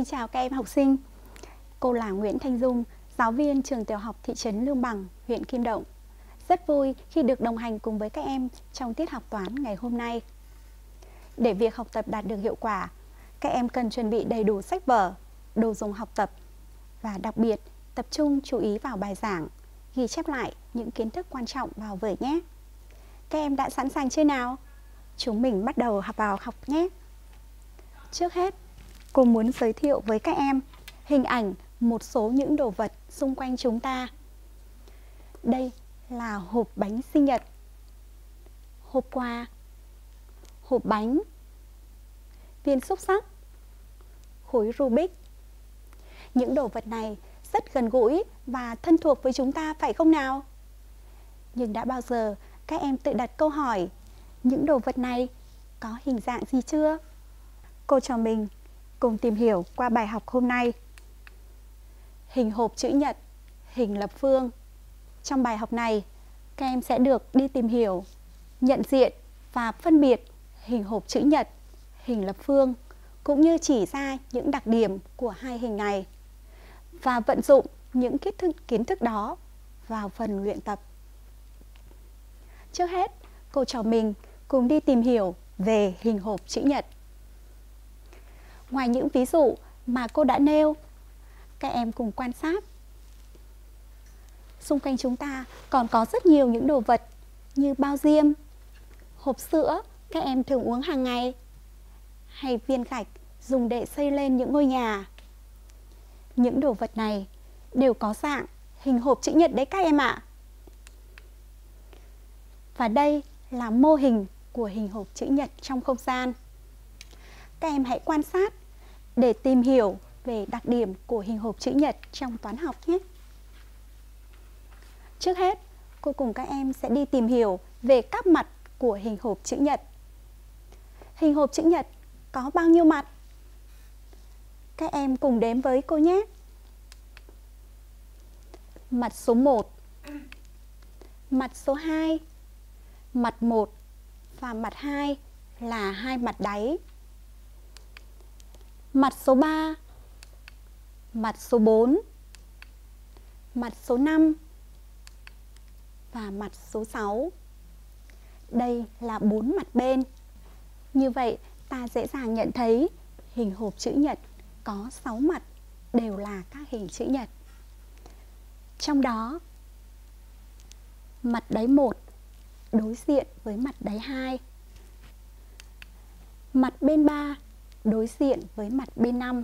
Xin chào các em học sinh. Cô là Nguyễn Thanh Dung, giáo viên trường tiểu học thị trấn Lương Bằng, huyện Kim Động. Rất vui khi được đồng hành cùng với các em trong tiết học toán ngày hôm nay. Để việc học tập đạt được hiệu quả, các em cần chuẩn bị đầy đủ sách vở, đồ dùng học tập và đặc biệt tập trung chú ý vào bài giảng, ghi chép lại những kiến thức quan trọng vào vở nhé. Các em đã sẵn sàng chưa nào? Chúng mình bắt đầu học vào học nhé. Trước hết, cô muốn giới thiệu với các em hình ảnh một số những đồ vật xung quanh chúng ta. Đây là hộp bánh sinh nhật, hộp quà, hộp bánh, viên xúc sắc, khối Rubik. Những đồ vật này rất gần gũi và thân thuộc với chúng ta phải không nào? Nhưng đã bao giờ các em tự đặt câu hỏi những đồ vật này có hình dạng gì chưa? Cô cho mình cùng tìm hiểu qua bài học hôm nay. Hình hộp chữ nhật, hình lập phương. Trong bài học này, các em sẽ được đi tìm hiểu, nhận diện và phân biệt hình hộp chữ nhật, hình lập phương cũng như chỉ ra những đặc điểm của hai hình này và vận dụng những kiến thức, kiến thức đó vào phần luyện tập. Trước hết, cô trò mình cùng đi tìm hiểu về hình hộp chữ nhật. Ngoài những ví dụ mà cô đã nêu, các em cùng quan sát. Xung quanh chúng ta còn có rất nhiều những đồ vật như bao diêm, hộp sữa các em thường uống hàng ngày, hay viên gạch dùng để xây lên những ngôi nhà. Những đồ vật này đều có dạng hình hộp chữ nhật đấy các em ạ. Và đây là mô hình của hình hộp chữ nhật trong không gian. Các em hãy quan sát để tìm hiểu về đặc điểm của hình hộp chữ nhật trong toán học nhé. Trước hết, cô cùng các em sẽ đi tìm hiểu về các mặt của hình hộp chữ nhật. Hình hộp chữ nhật có bao nhiêu mặt? Các em cùng đếm với cô nhé. Mặt số 1 Mặt số 2 Mặt 1 và mặt 2 là hai mặt đáy. Mặt số 3 Mặt số 4 Mặt số 5 Và mặt số 6 Đây là bốn mặt bên. Như vậy ta dễ dàng nhận thấy hình hộp chữ nhật có 6 mặt đều là các hình chữ nhật. Trong đó, mặt đáy 1 đối diện với mặt đáy 2. Mặt bên 3 đối diện với mặt bên 5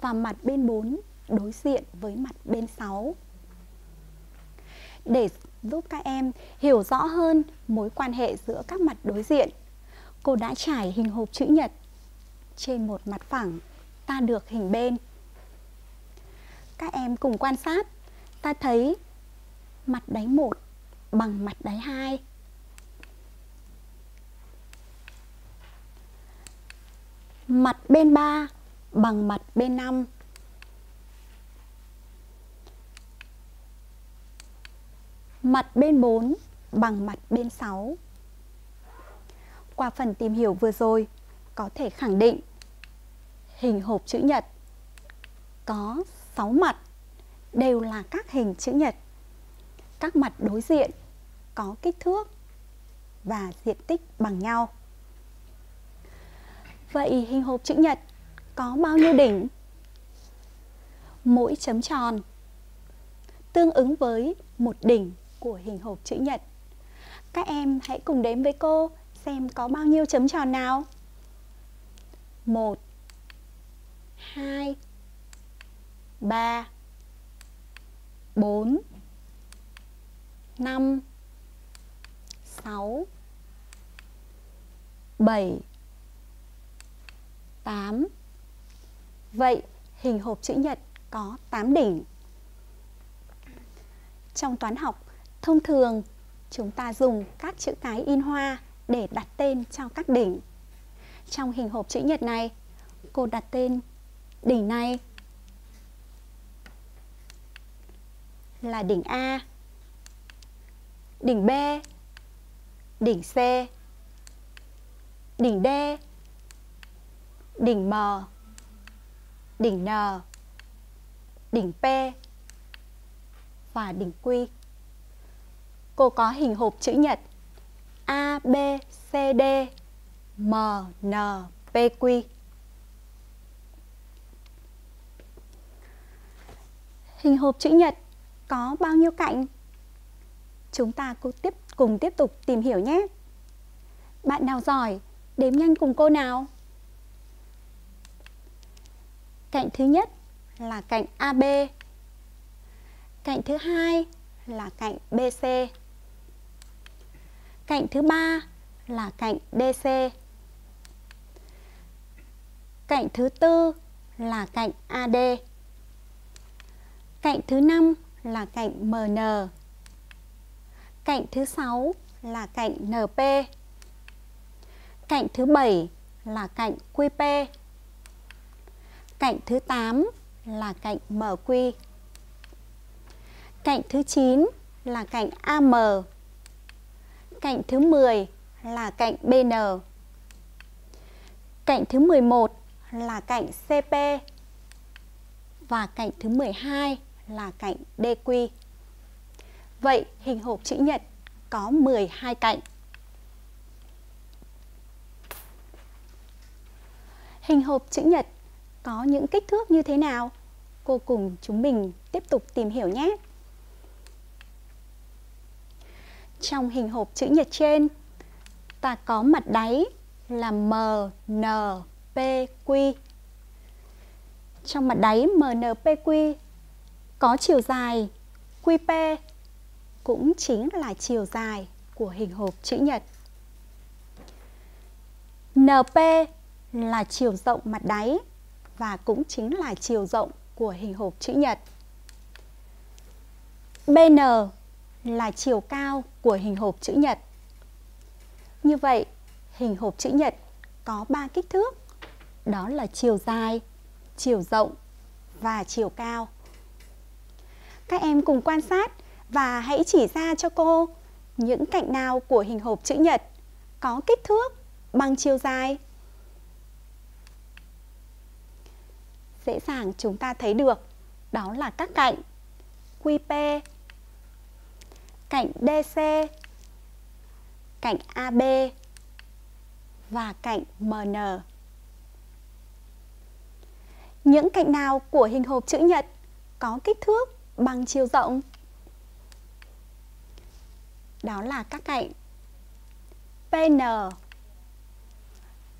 và mặt bên 4 đối diện với mặt bên 6. Để giúp các em hiểu rõ hơn mối quan hệ giữa các mặt đối diện, cô đã trải hình hộp chữ nhật trên một mặt phẳng ta được hình bên. Các em cùng quan sát, ta thấy mặt đáy 1 bằng mặt đáy 2. Mặt bên 3 bằng mặt bên 5. Mặt bên 4 bằng mặt bên 6. Qua phần tìm hiểu vừa rồi, có thể khẳng định hình hộp chữ nhật có 6 mặt đều là các hình chữ nhật. Các mặt đối diện có kích thước và diện tích bằng nhau. Vậy hình hộp chữ nhật có bao nhiêu đỉnh? Mỗi chấm tròn tương ứng với một đỉnh của hình hộp chữ nhật. Các em hãy cùng đếm với cô xem có bao nhiêu chấm tròn nào. 1 2 3 4 5 6 7 8 Vậy hình hộp chữ nhật có 8 đỉnh. Trong toán học, thông thường chúng ta dùng các chữ cái in hoa để đặt tên cho các đỉnh. Trong hình hộp chữ nhật này, cô đặt tên Đỉnh này là đỉnh A, đỉnh B, đỉnh C, đỉnh D, đỉnh M, đỉnh N, đỉnh P và đỉnh Q. Cô có hình hộp chữ nhật A, B, C, D, M, N, P, Q. Hình hộp chữ nhật có bao nhiêu cạnh? Chúng ta cùng tiếp, cùng tiếp tục tìm hiểu nhé. Bạn nào giỏi, đếm nhanh cùng cô nào. Cạnh thứ nhất là cạnh AB. Cạnh thứ hai là cạnh BC. Cạnh thứ ba là cạnh DC. Cạnh thứ tư là cạnh AD. Cạnh thứ năm là cạnh MN. Cạnh thứ sáu là cạnh NP. Cạnh thứ bảy là cạnh QP. Cạnh thứ 8 là cạnh MQ. Cạnh thứ 9 là cạnh AM. Cạnh thứ 10 là cạnh BN. Cạnh thứ 11 là cạnh CP. Và cạnh thứ 12 là cạnh DQ. Vậy hình hộp chữ nhật có 12 cạnh. Hình hộp chữ nhật có những kích thước như thế nào? Cô cùng chúng mình tiếp tục tìm hiểu nhé. Trong hình hộp chữ nhật trên, ta có mặt đáy là M, N, P, Q. Trong mặt đáy mnpq có chiều dài QP cũng chính là chiều dài của hình hộp chữ nhật. NP là chiều rộng mặt đáy và cũng chính là chiều rộng của hình hộp chữ nhật. BN là chiều cao của hình hộp chữ nhật. Như vậy, hình hộp chữ nhật có 3 kích thước, đó là chiều dài, chiều rộng và chiều cao. Các em cùng quan sát và hãy chỉ ra cho cô những cạnh nào của hình hộp chữ nhật có kích thước bằng chiều dài. Dễ dàng chúng ta thấy được đó là các cạnh QP, cạnh DC, cạnh AB và cạnh MN. Những cạnh nào của hình hộp chữ nhật có kích thước bằng chiều rộng? Đó là các cạnh PN,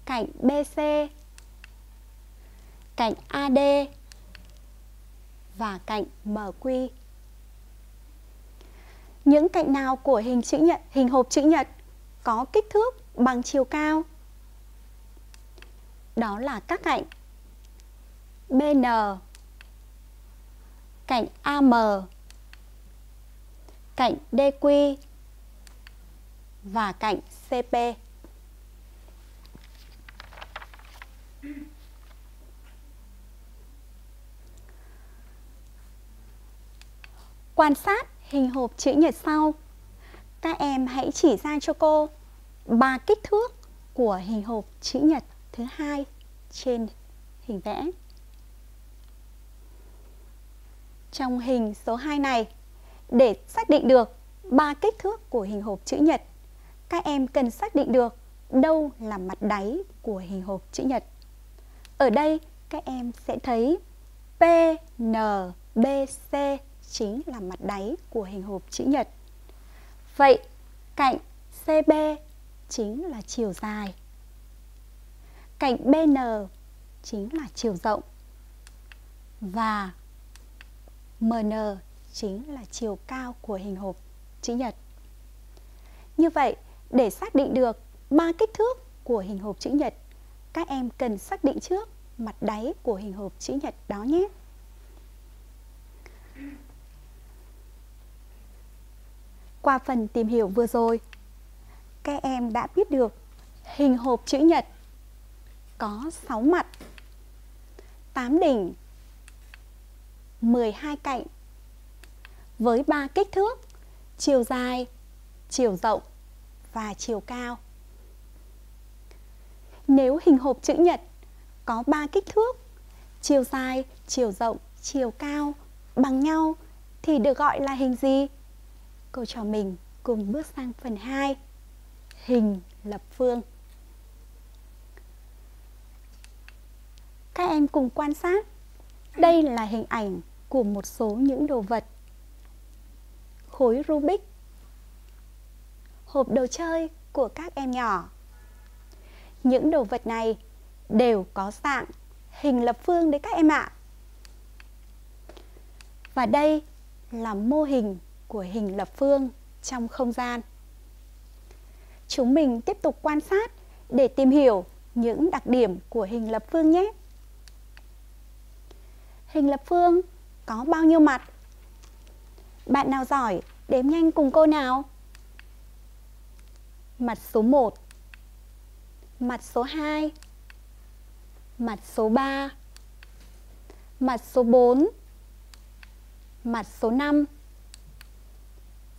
cạnh BC, cạnh AD và cạnh MQ. Những cạnh nào của hình chữ nhật, hình hộp chữ nhật có kích thước bằng chiều cao? Đó là các cạnh BN, cạnh AM, cạnh DQ và cạnh CP. Quan sát hình hộp chữ nhật sau. Các em hãy chỉ ra cho cô ba kích thước của hình hộp chữ nhật thứ hai trên hình vẽ. Trong hình số 2 này, để xác định được ba kích thước của hình hộp chữ nhật, các em cần xác định được đâu là mặt đáy của hình hộp chữ nhật. Ở đây các em sẽ thấy P, N, B, C chính là mặt đáy của hình hộp chữ nhật. Vậy cạnh CB chính là chiều dài. Cạnh BN chính là chiều rộng. Và MN chính là chiều cao của hình hộp chữ nhật. Như vậy, để xác định được ba kích thước của hình hộp chữ nhật, các em cần xác định trước mặt đáy của hình hộp chữ nhật đó nhé. Qua phần tìm hiểu vừa rồi, các em đã biết được hình hộp chữ nhật có 6 mặt, 8 đỉnh, 12 cạnh với 3 kích thước chiều dài, chiều rộng và chiều cao. Nếu hình hộp chữ nhật có 3 kích thước, chiều dài, chiều rộng, chiều cao bằng nhau thì được gọi là hình gì? Cô trò mình cùng bước sang phần 2. Hình, lập phương. Các em cùng quan sát. Đây là hình ảnh của một số những đồ vật. Khối Rubik. Hộp đồ chơi của các em nhỏ. Những đồ vật này đều có dạng hình lập phương đấy các em ạ. Và đây là mô hình của hình lập phương trong không gian. Chúng mình tiếp tục quan sát để tìm hiểu những đặc điểm của hình lập phương nhé. Hình lập phương có bao nhiêu mặt? Bạn nào giỏi, đếm nhanh cùng cô nào? Mặt số 1 Mặt số 2 Mặt số 3 Mặt số 4 Mặt số 5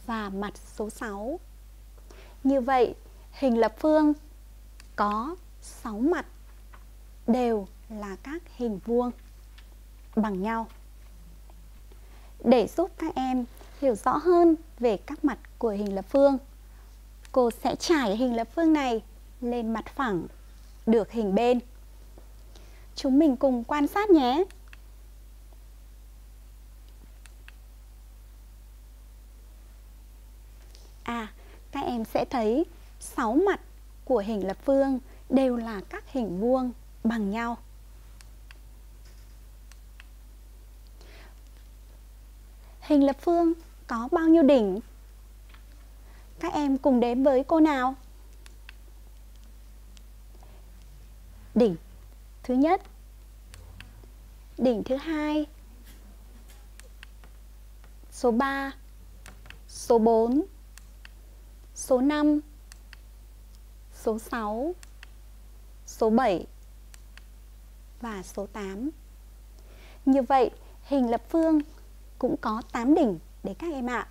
và mặt số 6 Như vậy hình lập phương có 6 mặt đều là các hình vuông bằng nhau. Để giúp các em hiểu rõ hơn về các mặt của hình lập phương, cô sẽ trải hình lập phương này lên mặt phẳng được hình bên. Chúng mình cùng quan sát nhé. À, các em sẽ thấy sáu mặt của hình lập phương đều là các hình vuông bằng nhau. Hình lập phương có bao nhiêu đỉnh? Các em cùng đếm với cô nào. Đỉnh thứ nhất, đỉnh thứ hai, số 3, số 4, số 5, số 6, số 7 và số 8. Như vậy, hình lập phương cũng có 8 đỉnh đấy các em ạ.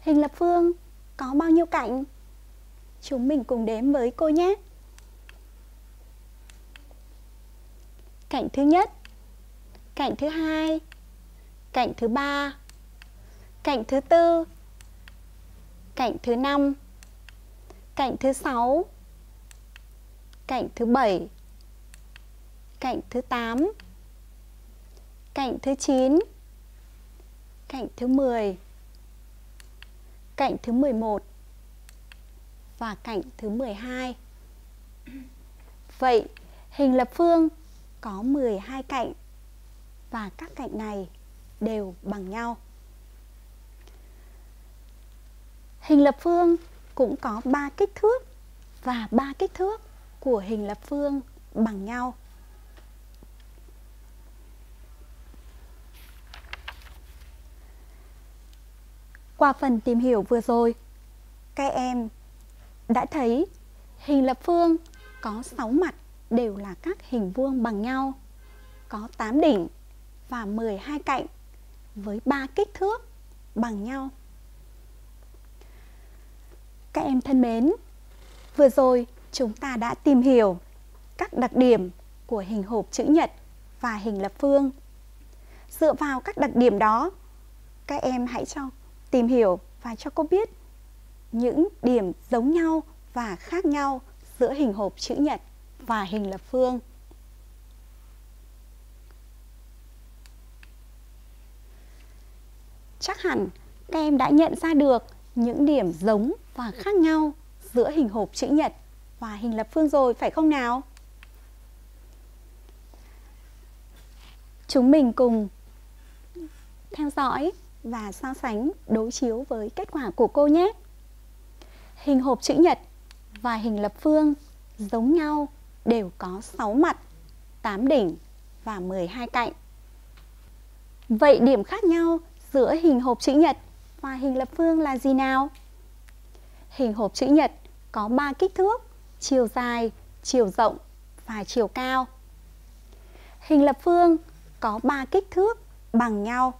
Hình lập phương có bao nhiêu cạnh? Chúng mình cùng đếm với cô nhé. Cạnh thứ nhất, cạnh thứ hai, cạnh thứ ba, cạnh thứ tư, cạnh thứ 5, cạnh thứ 6, cạnh thứ 7, cạnh thứ 8, cạnh thứ 9, cạnh thứ 10, cạnh thứ 11 và cạnh thứ 12. Vậy, hình lập phương có 12 cạnh và các cạnh này đều bằng nhau. Hình lập phương cũng có 3 kích thước và 3 kích thước của hình lập phương bằng nhau. Qua phần tìm hiểu vừa rồi, các em đã thấy hình lập phương có 6 mặt đều là các hình vuông bằng nhau, có 8 đỉnh và 12 cạnh với 3 kích thước bằng nhau. Các em thân mến, vừa rồi chúng ta đã tìm hiểu các đặc điểm của hình hộp chữ nhật và hình lập phương. Dựa vào các đặc điểm đó, các em hãy cho tìm hiểu và cho cô biết những điểm giống nhau và khác nhau giữa hình hộp chữ nhật và hình lập phương. Chắc hẳn các em đã nhận ra được những điểm giống và khác nhau giữa hình hộp chữ nhật và hình lập phương rồi phải không nào? Chúng mình cùng theo dõi và so sánh đối chiếu với kết quả của cô nhé. Hình hộp chữ nhật và hình lập phương giống nhau đều có 6 mặt, 8 đỉnh và 12 cạnh. Vậy điểm khác nhau giữa hình hộp chữ nhật và hình lập phương là gì nào? Hình hộp chữ nhật có 3 kích thước, chiều dài, chiều rộng và chiều cao. Hình lập phương có 3 kích thước bằng nhau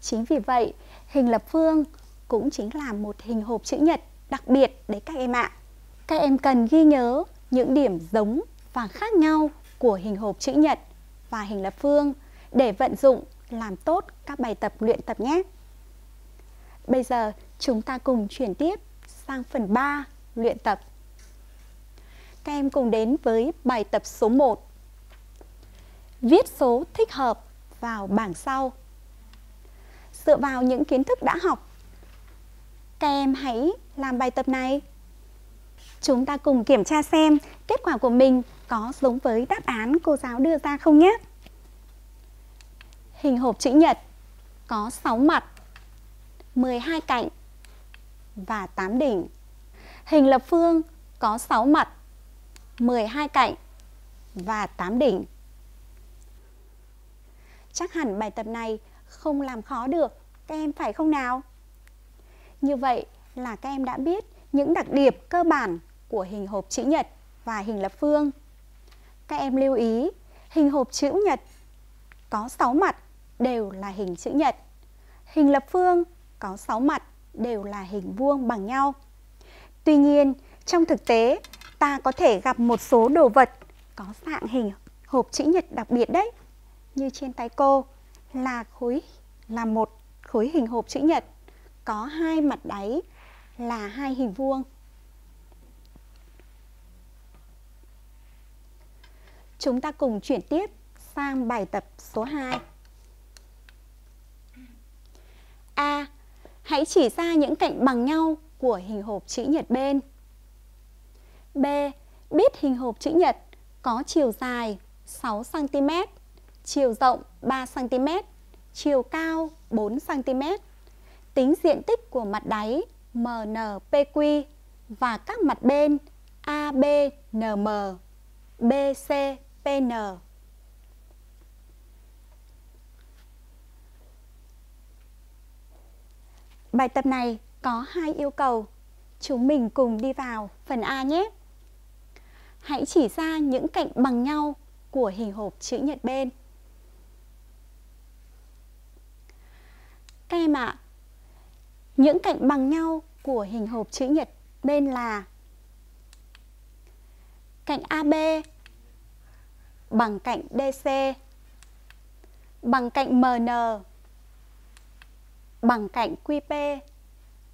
Chính vì vậy, hình lập phương cũng chính là một hình hộp chữ nhật đặc biệt đấy các em ạ. Các em cần ghi nhớ những điểm giống và khác nhau của hình hộp chữ nhật và hình lập phương để vận dụng làm tốt các bài tập luyện tập nhé. Bây giờ chúng ta cùng chuyển tiếp sang phần 3 luyện tập. Các em cùng đến với bài tập số 1. Viết số thích hợp vào bảng sau. Dựa vào những kiến thức đã học, các em hãy làm bài tập này. Chúng ta cùng kiểm tra xem kết quả của mình có giống với đáp án cô giáo đưa ra không nhé. Hình hộp chữ nhật có 6 mặt, 12 cạnh và 8 đỉnh. Hình lập phương có 6 mặt, 12 cạnh và 8 đỉnh. Chắc hẳn bài tập này không làm khó được các em phải không nào? Như vậy là các em đã biết những đặc điểm cơ bản của hình hộp chữ nhật và hình lập phương. Các em lưu ý, hình hộp chữ nhật có 6 mặt đều là hình chữ nhật. Hình lập phương có 6 mặt đều là hình vuông bằng nhau. Tuy nhiên, trong thực tế, ta có thể gặp một số đồ vật có dạng hình hộp chữ nhật đặc biệt đấy. Như trên tay cô là khối là một khối hình hộp chữ nhật có hai mặt đáy là hai hình vuông. Chúng ta cùng chuyển tiếp sang bài tập số 2. A. Hãy chỉ ra những cạnh bằng nhau của hình hộp chữ nhật bên. B. Biết hình hộp chữ nhật có chiều dài 6 cm, chiều rộng 3 cm, chiều cao 4 cm. Tính diện tích của mặt đáy MNPQ và các mặt bên ABNM, BCPN. Bài tập này có hai yêu cầu. Chúng mình cùng đi vào phần A nhé. Hãy chỉ ra những cạnh bằng nhau của hình hộp chữ nhật bên. Các em ạ, à, những cạnh bằng nhau của hình hộp chữ nhật bên là cạnh AB bằng cạnh DC bằng cạnh MN bằng cạnh QP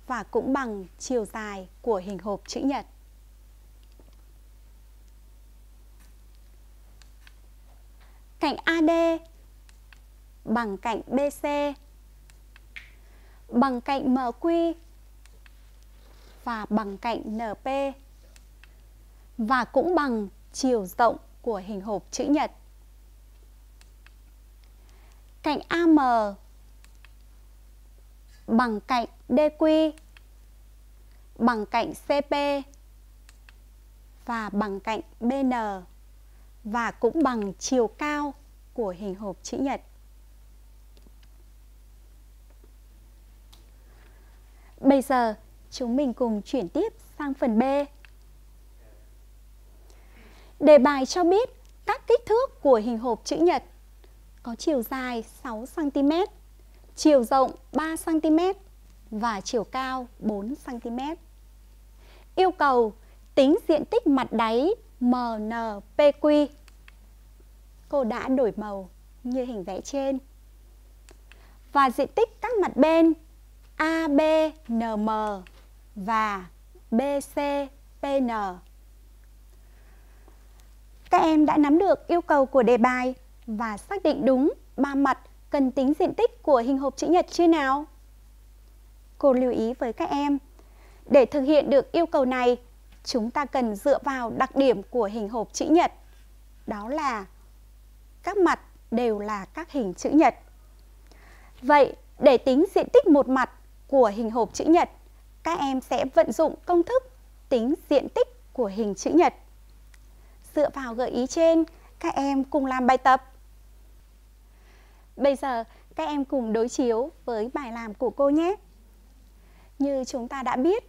và cũng bằng chiều dài của hình hộp chữ nhật. Cạnh AD bằng cạnh BC bằng cạnh MQ và bằng cạnh NP và cũng bằng chiều rộng của hình hộp chữ nhật. Cạnh AM bằng cạnh DQ bằng cạnh CP và bằng cạnh BN và cũng bằng chiều cao của hình hộp chữ nhật. Bây giờ, chúng mình cùng chuyển tiếp sang phần B. Đề bài cho biết các kích thước của hình hộp chữ nhật có chiều dài 6 cm chiều rộng 3 cm và chiều cao 4 cm. Yêu cầu tính diện tích mặt đáy MNPQ. Cô đã đổi màu như hình vẽ trên. Và diện tích các mặt bên ABNM và BCPN. Các em đã nắm được yêu cầu của đề bài và xác định đúng ba mặt cần tính diện tích của hình hộp chữ nhật chưa nào? Cô lưu ý với các em, để thực hiện được yêu cầu này, chúng ta cần dựa vào đặc điểm của hình hộp chữ nhật. Đó là các mặt đều là các hình chữ nhật. Vậy, để tính diện tích một mặt của hình hộp chữ nhật, các em sẽ vận dụng công thức tính diện tích của hình chữ nhật. Dựa vào gợi ý trên, các em cùng làm bài tập. Bây giờ các em cùng đối chiếu với bài làm của cô nhé. Như chúng ta đã biết,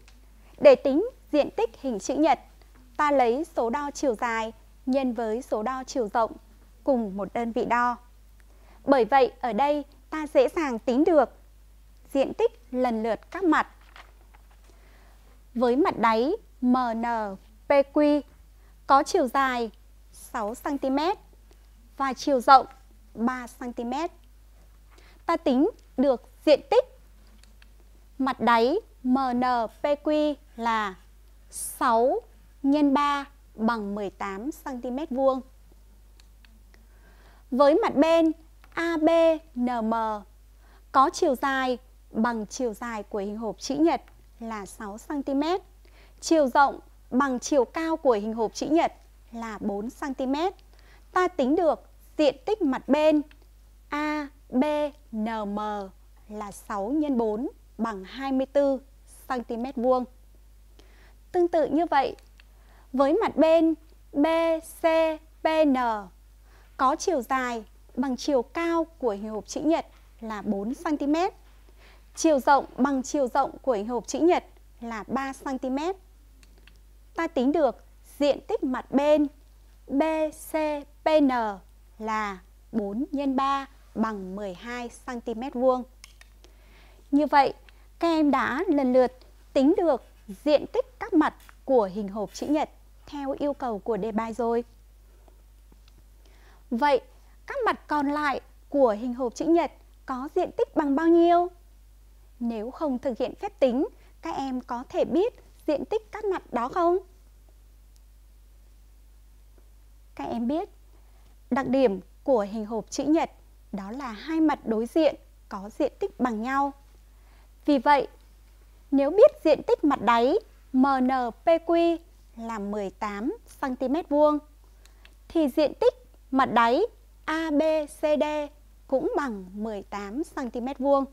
để tính diện tích hình chữ nhật, ta lấy số đo chiều dài nhân với số đo chiều rộng cùng một đơn vị đo. Bởi vậy ở đây ta dễ dàng tính được diện tích lần lượt các mặt. Với mặt đáy MNPQ có chiều dài 6 cm và chiều rộng 3 cm. Ta tính được diện tích mặt đáy MNPQ là 6 x 3 bằng 18 cm vuông. Với mặt bên ABNM có chiều dài bằng chiều dài của hình hộp chữ nhật là 6 cm, chiều rộng bằng chiều cao của hình hộp chữ nhật là 4 cm. Ta tính được diện tích mặt bên ABNM là 6 x 4 bằng 24 cm vuông. Tương tự như vậy, với mặt bên BCPN có chiều dài bằng chiều cao của hình hộp chữ nhật là 4 cm. Chiều rộng bằng chiều rộng của hình hộp chữ nhật là 3 cm. Ta tính được diện tích mặt bên BCPN là 4 x 3 bằng 12 cm vuông. Như vậy, các em đã lần lượt tính được diện tích các mặt của hình hộp chữ nhật theo yêu cầu của đề bài rồi. Vậy, các mặt còn lại của hình hộp chữ nhật có diện tích bằng bao nhiêu? Nếu không thực hiện phép tính, các em có thể biết diện tích các mặt đó không? Các em biết, đặc điểm của hình hộp chữ nhật đó là hai mặt đối diện có diện tích bằng nhau. Vì vậy, nếu biết diện tích mặt đáy MNPQ là 18 cm vuông thì diện tích mặt đáy ABCD cũng bằng 18 cm vuông.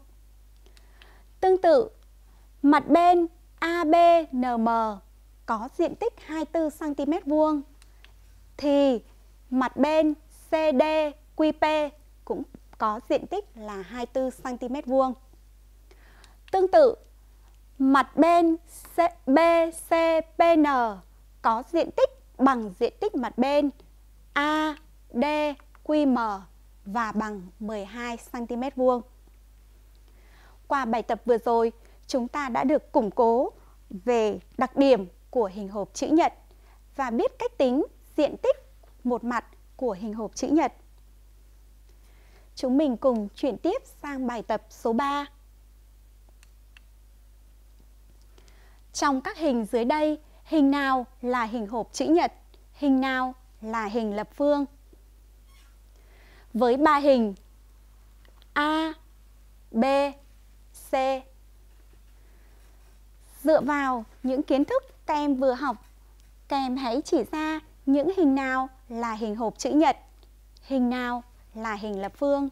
Tương tự, mặt bên ABNM có diện tích 24 cm vuông thì mặt bên CDQP cũng có diện tích là 24 cm vuông. Tương tự, mặt bên BCPN có diện tích bằng diện tích mặt bên ADQM và bằng 12 cm vuông. Qua bài tập vừa rồi, chúng ta đã được củng cố về đặc điểm của hình hộp chữ nhật và biết cách tính diện tích một mặt của hình hộp chữ nhật. Chúng mình cùng chuyển tiếp sang bài tập số 3. Trong các hình dưới đây, hình nào là hình hộp chữ nhật, hình nào là hình lập phương? Với ba hình A, B, C. Dựa vào những kiến thức các em vừa học, các em hãy chỉ ra những hình nào là hình hộp chữ nhật, hình nào là hình lập phương.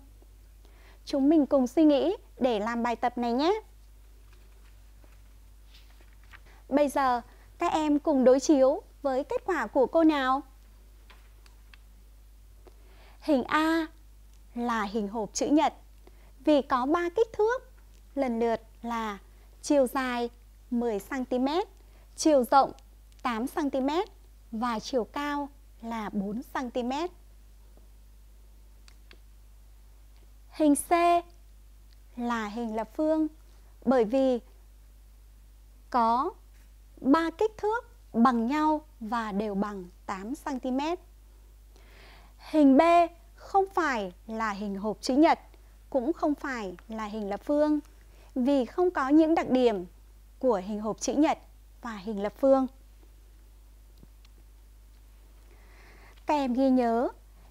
Chúng mình cùng suy nghĩ để làm bài tập này nhé. Bây giờ các em cùng đối chiếu với kết quả của cô nào? Hình A là hình hộp chữ nhật vì có 3 kích thước lần lượt là chiều dài 10 cm, chiều rộng 8 cm và chiều cao là 4 cm. Hình C là hình lập phương bởi vì có 3 kích thước bằng nhau và đều bằng 8 cm. Hình B không phải là hình hộp chữ nhật, cũng không phải là hình lập phương vì không có những đặc điểm của hình hộp chữ nhật và hình lập phương. Các em ghi nhớ,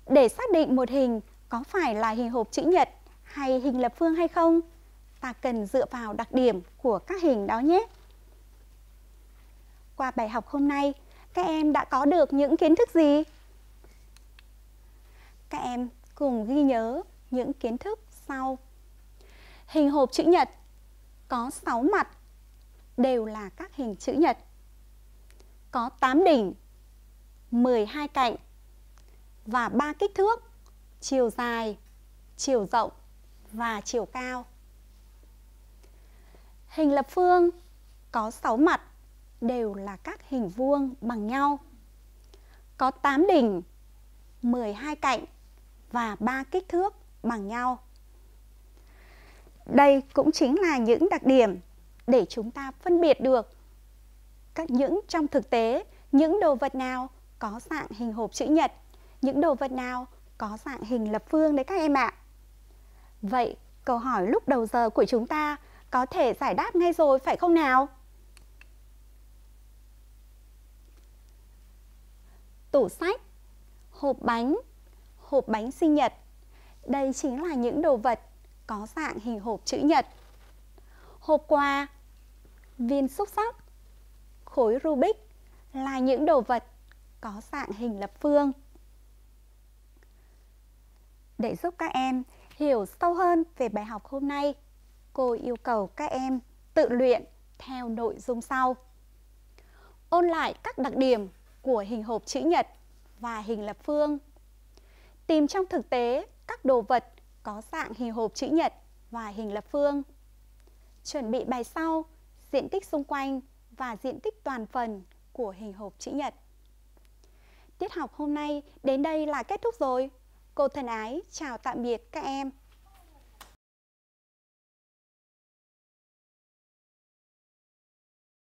để xác định một hình có phải là hình hộp chữ nhật hay hình lập phương hay không, ta cần dựa vào đặc điểm của các hình đó nhé. Qua bài học hôm nay, các em đã có được những kiến thức gì? Các em cùng ghi nhớ những kiến thức sau. Hình hộp chữ nhật có 6 mặt đều là các hình chữ nhật. Có 8 đỉnh, 12 cạnh và ba kích thước, chiều dài, chiều rộng và chiều cao. Hình lập phương có 6 mặt đều là các hình vuông bằng nhau. Có 8 đỉnh, 12 cạnh và 3 kích thước bằng nhau. Đây cũng chính là những đặc điểm để chúng ta phân biệt được các những trong thực tế những đồ vật nào có dạng hình hộp chữ nhật, những đồ vật nào có dạng hình lập phương đấy các em ạ. Vậy câu hỏi lúc đầu giờ của chúng ta có thể giải đáp ngay rồi phải không nào? Tủ sách, hộp bánh, hộp bánh sinh nhật. Đây chính là những đồ vật có dạng hình hộp chữ nhật. Hộp quà, viên xúc xắc, khối Rubik là những đồ vật có dạng hình lập phương. Để giúp các em hiểu sâu hơn về bài học hôm nay, cô yêu cầu các em tự luyện theo nội dung sau. Ôn lại các đặc điểm của hình hộp chữ nhật và hình lập phương. Tìm trong thực tế các đồ vật có dạng hình hộp chữ nhật và hình lập phương. Chuẩn bị bài sau, diện tích xung quanh và diện tích toàn phần của hình hộp chữ nhật. Tiết học hôm nay đến đây là kết thúc rồi. Cô thân ái chào tạm biệt các em.